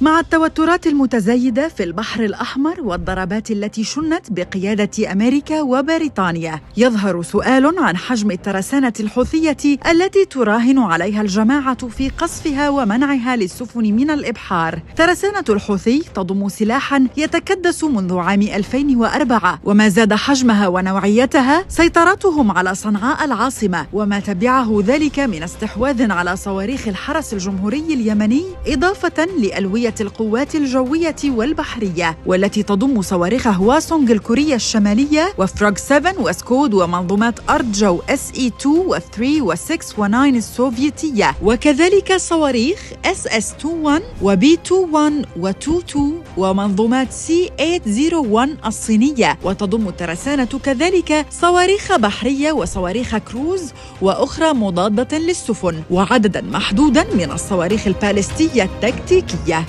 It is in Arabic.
مع التوترات المتزايدة في البحر الأحمر والضربات التي شنت بقيادة أمريكا وبريطانيا يظهر سؤال عن حجم الترسانة الحوثية التي تراهن عليها الجماعة في قصفها ومنعها للسفن من الإبحار. ترسانة الحوثي تضم سلاحا يتكدس منذ عام 2004 وما زاد حجمها ونوعيتها سيطرتهم على صنعاء العاصمة وما تبعه ذلك من استحواذ على صواريخ الحرس الجمهوري اليمني إضافة القوات الجوية والبحرية والتي تضم صواريخ هواسونغ الكورية الشمالية وفروغ 7 وسكود ومنظومات أرض جو اس اي 2 و 3 و 6 و 9 السوفيتية. وكذلك صواريخ اس اس 21 و بي 21 و 22 ومنظومات سي 801 الصينية. وتضم الترسانة كذلك صواريخ بحرية وصواريخ كروز وأخرى مضادة للسفن وعددا محدودا من الصواريخ البالستية التكتيكية.